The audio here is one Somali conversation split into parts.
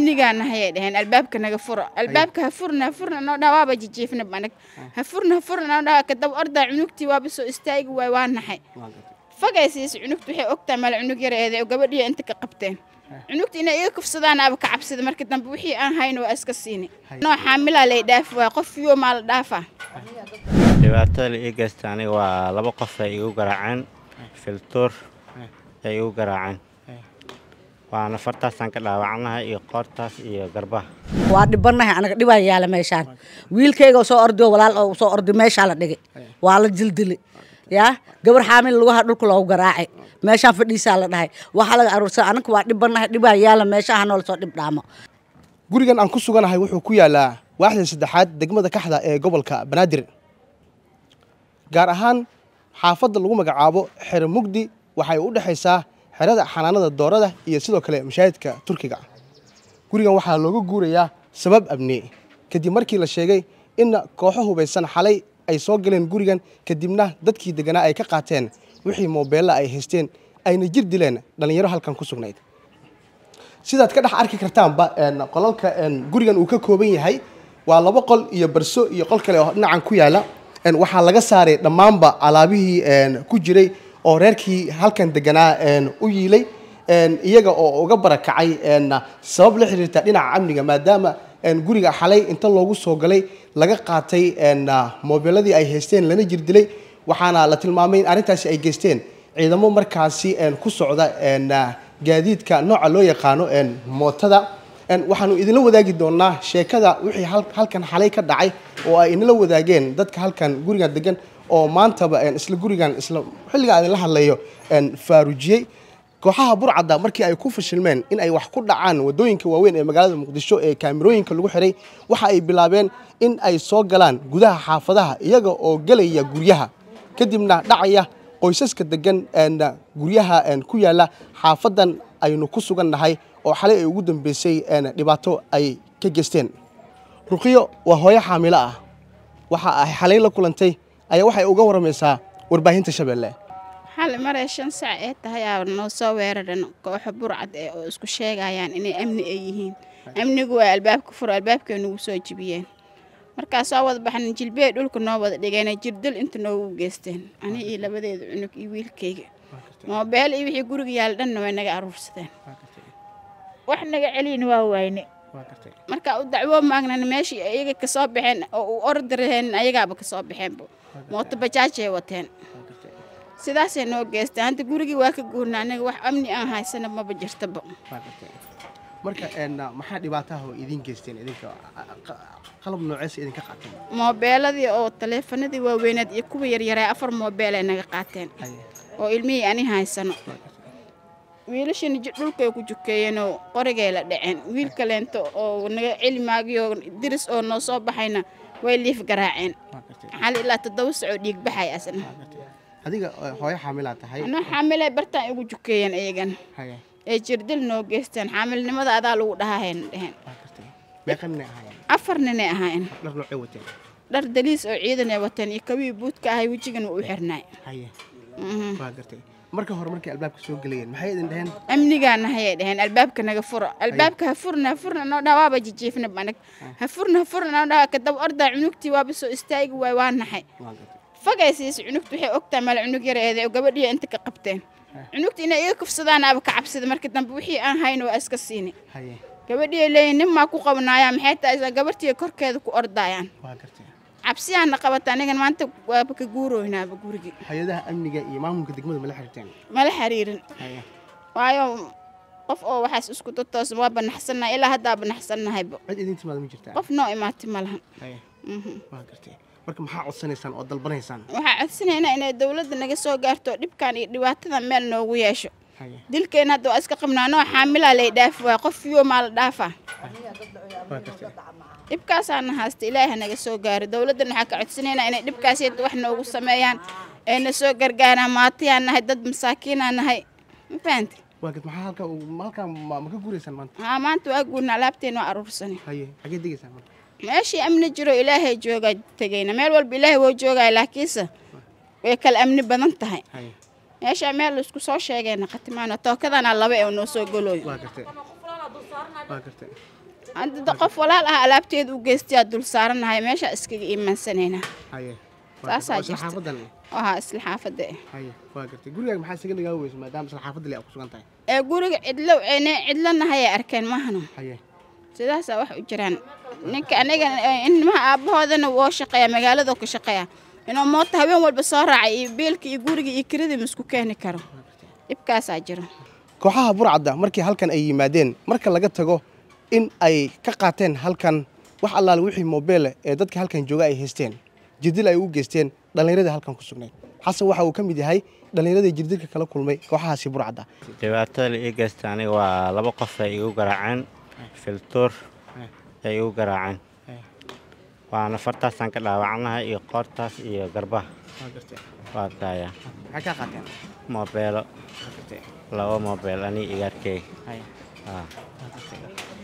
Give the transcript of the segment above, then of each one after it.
amnigaana hayay dhaheen albaabka naga furo. Albaabka ha furna ha furna noo dhaa waaba jijiifna banag ha furna ha furna noo dhaa kadab ordaa cunugtii waaba soo istaagi waay waa naxay. Fagaysiis cunugta waxay ogtaa male cunug yareede oo gabadhiya inta ka qabteen. Cunugta inay iga kufsadaan aaba ka cabsida marka dambe wixii aan hayn waa iska siini. Noo xaamilaa lay dhaafi waay qof yo maa la dhaafaa dhibaatada la ii geysta aniga waa laba qof ay igu garaaceen. Filtuur ay igu garaaceen waana fartaasaan ka dhaawacnahay iyo qoortaas iyo garbaha. Waa dhibanahay anaga dhibaa yaalla meeshaan. Wiilkayga soo ordi oo walaal oo soo ordi meeshaa la dhigay. Waa la jildili. Yaa gabar xaamil lugaha dhulka loogu garaacay. Meeshaan fadhiisaa la dhahay. Waxaa laga aruursan anaga waa dhibanahay dhibaa yaalla meeshaha noola soo dhib dhaamo. Gurigan aan ku suganahay wuxuu ku yaalaa waaxda saddexaad degmada kaxda ee gobolka banaadir. Gaar ahaan xaafadda lagu magacaabo xero mugdi waxay u dhexaysaa xerada xanaanada doorada iyo sidoo kale mashaahidka turkiga. Gurigan waxaa looga guurayaa sabab abni kadib markii la sheegay in kooxo hubaysan xalay ay soo galeen gurigan kadibna dadkii deganaa ay ka qaateen wixii moobeella ay haysteen ayna jir dileen dhallinyaro halkan ku sugnayd. Sidaad ka dhex arki kartaanba qolalka gurigan uu ka kooban yahay waa laba qol iyo barso iyo qol kale oo dhinacan ku yaalla. Waxaa laga saaray dhammaanba alaabihii ku jiray oo reerkii halkan deganaa u yiilay iyaga oo uga barakacay sabab la xiriirta dhinaca amniga maadaama guriga xalay inta loogu soo galay laga qaatay moobeeladii ay haysteen lana jir dilay waxaana la tilmaamay in arrintaasi ay geysteen. Ciidamo markaasi ku socda gaadiidka nooca loo yaqaano mootada. Waxaanu idinla wadaagi doonaa sheekada wixii halkan xalay ka dhacay oo ay inala wadaageen dadka halkan gurigan degan oo maantaba isla gurigan isla xilliga idinla hadlayo faarujiyey. Kooxaha burcadda markii ay ku fashilmeen in ay wax ku dhacaan waddooyinka waaweyn ee magaalada muqdisho ee kaamirooyinka lagu xiray waxa ay bilaabeen in ay soo galaan gudaha xaafadaha iyaga oo gelaya guryaha. Kadibna dhacaya qoysaska degan guryaha ku yaalla xaafadan aynu ku sugan nahay oo xalay ay ugu dambeysay dhibaato ay ka geysteen. Ruqiyo waa hooyo xaamilo ah. Waxa ay xalay la kulantay ayaa waxay uga waramaysaa warbaahinta shabeelle. Xali maray shan sac ee tahay aa noo soo weeraran kooxo burcad ee oo isku sheegayaan inay amni ay yihiin. Amnigu waa albaabka furo albaabkay nagu soo jibiyeen. Markaa soo wada baxnan jilbeey dhulka noo wada dhigeen jirdil inta noogu geysteen. Ani iyo labadeeda cunug iyo wiilkayga. Moobeel iyo wixii guriga yaalla dhanna way naga aruursadeen. Wax naga celiyna waa wayne markaa u dacwo maagnan meeshii iyaga ka soo baxeen oo u ordi raheen ayagaaba ka soo baxeenba mooto bajaajay wateen. Sidaasay noo geysteen hadda gurigii waa ka guurna aniga wax amni aan haysana maba jirtaba marka maxaa dhibaataha oo idiin geysteen idinka? Qalab nooceesa idinka qaateen. Moobeeladii oo taleefanadii waaweyneed iyo kuwa yaryaray afar moobeel ay naga qaateen. Oo ilmihii ani haysano wiilashani dhulkay ku jukeeyeenoo qorigay la dhaceen wiil kaleento oo naga celi maagiyo diris oo noo soo baxayna way liif garaaceen. Xali ilaa toddoba sacoo dhiig baxay asna. Adiga hooyo xaamilaa tahay? Anoo xaamilay bartaan igu jukeeyeen iyagan ee jirdil noo geysteen xaamilnimada adaa lagu dhahahayna dheheen. Afar ninay ahaayeen dhar daliis oo ciidan ay wateen. Iyo kawii buudka ahay wejigan wuu u xirnaay. Waa marka hore markay albaabka soo gelayeen maxay idin dhaheen amnigaana hayay dhaheen albaabka naga furo albaabka ha furna ha furna noo dhaa waaba jijiifna banag ha furna ha furna noo dhaa kadab ordaa cunugtii waaba soo istaagi waay waa naxay fagaysiis cunugta waxay ogtaa male cunug yareede oo gabadhiya inta ka qabteen cunugta inay iga kufsadaan aaba ka cabsida marka dambe wixii aan hayn waa iska siini haye gabadhiya leeyihin nin maa ku qabanaaya maxay tahay gabartiya korkeeda ku ordaayaan waa gartay cabsiyaana qabata anigan maanta waaba ka guurooynaaba gurigii hay-adaha amniga iyo maamulka degmada mala xiriirteen mala xiriirin haye waayo qof oo waxaas isku tutoosan waa banaxsannahay ilaa haddaa banaxsannahayba cid idin timaada ma jirtaa qof noo imaati ma lahan haye waa gartay marka maxaa codsanaysaan oo dalbanaysaan waxaa codsanaynaa inay dowladda naga soo gaarto dhibkan iyo dhibaatadan meel noogu yeesho haye dilkeen hadda waa iska qabnaa noo xaamilaa lay dhaafi waay qof yo maa la dhaafaa waa gartay dhibkaasaana haasta ilaaha naga soo gaaro. Dowladdan waxaa ka codsanaynaa inay dhibkaas wax noogu sameeyaan. Ayna soo gargaaraan maatiyaan nahay dad masaakiinaa nahay. Ma fahanti? Haa maanta waa guurna alaabteen waa marka meeshii amni jiro ilaahay joogaa tegayna meel walba ilaahay woo joogaya laakiinse way kala amni badan tahay. Meeshaa meel la isku soo sheegayna khatimaano tookadana laba ee noo soo golooyo hadda qof walaal ah alaabteeda u geystayaa dul saaranahay meesha iskaga iimaansanayna. Saasaa jirta. isla xaafadda eh. haye waa gartay gurigaaga maxaa isaga nagaa weysa maadaama isla xaafadda le aad ku sugan tahay. Ee guriga cidlo ene cidlanahayay arkeen mahano haye. Sidaasaa wax u jiraan. Ninka aniga ilmaha aabbahoodana woo shaqeeya magaaladoo ka shaqeeya inuu moota habeen walba soo raacay iyo biilka iyo guriga iyo kiradii ma isku keeni karo. Dhibkaasaa jiro. Kooxaha burcadda markii halkan ay yimaadeen marka laga tago in ay ka qaateen halkan wax allaale wixii moobeele ee dadka halkan jooga ay haysteen. Jirdil ay u geysteen dhallinyaradii halkan ku sugnayd. Xasan waxa uu ka mid yahay dhallinyaradii jirdilka kala kulmay kooxahaasi burcadda. Dhibaatada la ii geysta aniga waa laba qof ay igu garaaceen filtuur ay igu garaaceen. Waana fartaasaan ka dhaawacnahay iyo qoortaas iyo garbaha. Waa kaya maxay kaa qaateen? Moobeelo. Laba moobeel aniga igaarkey Ah.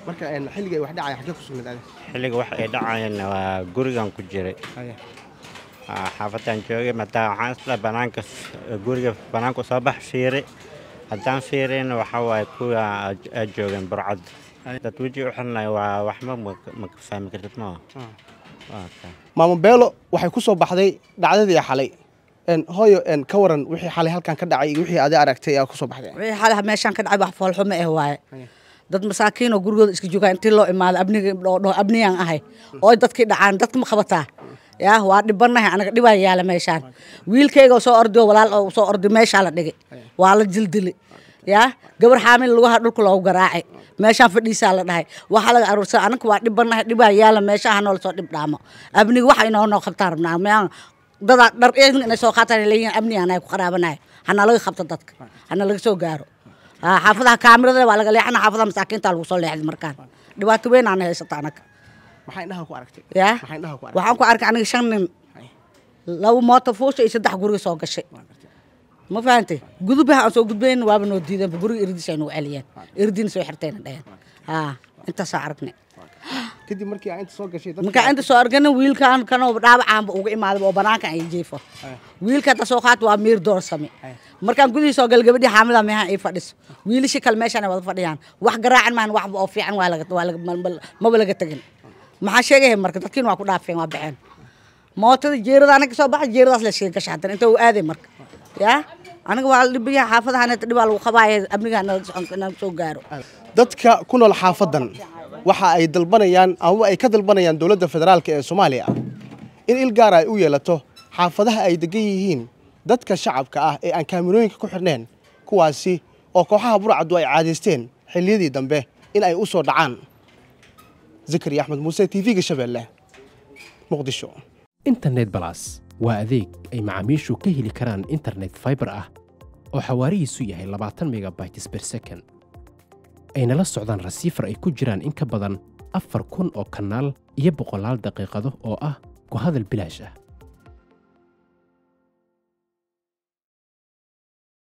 Marka een, xilliga wax dhacaya xaggee ku sugnayd xilliga wax ay dhacayeenna waa gurigan ku jiray Ah, xaafadaan joogay madaa waxaan isla banaanka guriga banaanka soo bax fiiri haddaan fiirina waxa waaye kuwa aad- aad joogeen burcad dad weji u xirnay waa waxba ma- ma ka fahmi kartid kaa maamo beelo waxay ku soo baxday dhacdadii xalay een, hooyo een, ka waran wixii xalay halkan ka dhacay iyo wixii adi aragtay ayaa ku soo baxday wixii xalaha meeshaan ka dhacay wax foolxumo eh waaye. Dad masaakiin oo gurigooda iska joogaan intii loo abniga dhaho abniyaan ahay. Oo dadkii dhacaan dadka ma qabataa yaa waa dhibanahay anaga dhibaa yaalla meeshaan. Wiilkayga oo soo ordi oo walaal oo soo ordi meeshaa la dhigay. Waa la jildili. Yaa gabar xaamil lugaha dhulka loogu garaacay. Meeshaan fadhiisaa la dhahay. Waxaa laga aruursan anaga waa dhibanahay dhibaa yaalla meeshaha noola soo dhib abniga waxa inoo noo qabtaan rabnaa dadaa dhar inay soo qaataan leeyihiin amniga anaga ku qaraabanahay. Hana laga qabto dadka. Hana laga soo gaaro xaafadaha kaamirada waa laga leexana xaafadaha masaakiinta lagu soo leexday markaan dhibaato weyn aan haysata anaga aragtay waxaan ku arkay aniga shan nin laba mooto fuusha iyo saddex guriga soo gashay ma fahantay gudubaha aan soo gudbayn waaba noo diideen guriga irdis ay nagu celiyeen irdiina soo xirtayna dhaheen haa intaasaa aragnay kadib markii aa inta soo gashay markaa inta soo argana wiilkan kanoo dhaawacaanba uga imaaday oo banaankan ay jiifo wiilka hadda soo qaata waa miir doorsame markaan gudihii soo gal gabadhii xaamida meehan ay fadhiso. Wiilashii kale meeshaan ay wada fadhiyaan. Wax garaacan maahan waxba oo fiican waa laga maba laga tegin maxaa sheegaya marka dadkiina waa ku dhaafeen waa baxeen. Mootada jeerada anaga soo baxa jeeradaas la sheeg gasha haddana inta uu aaday marka. Yaa aniga waa dhibiyaha xaafadahan dhibaa lagu qabaaya amniga naga soo gaaro. Dadka ku nool xaafadan waxa ay dalbanayaan ama ay ka dalbanayaan dowladda federaalk ee soomaaliya. In il gaar ay u yeelato xaafadaha ay degan yihiin dadka shacabka ah ee aan kaamirooyinka ku xidhneen kuwaasi oo kooxaha burcaddu ay caadaysteen xilliyadii dambe in ay u soo dhacaan. Zakariya axmed muuse t v-ga shabeelle muqdisho. Internet balas waa adeeg ay macaamiishu ka heli karaan internet fiber ah oo xawaarihiisu yahay labaatan megabytes per second ayna la socdaan rasiifar ay ku jiraan in ka badan afar kun oo kanaal iyo boqolaal daqiiqado oo ah ku hadal bilaash ah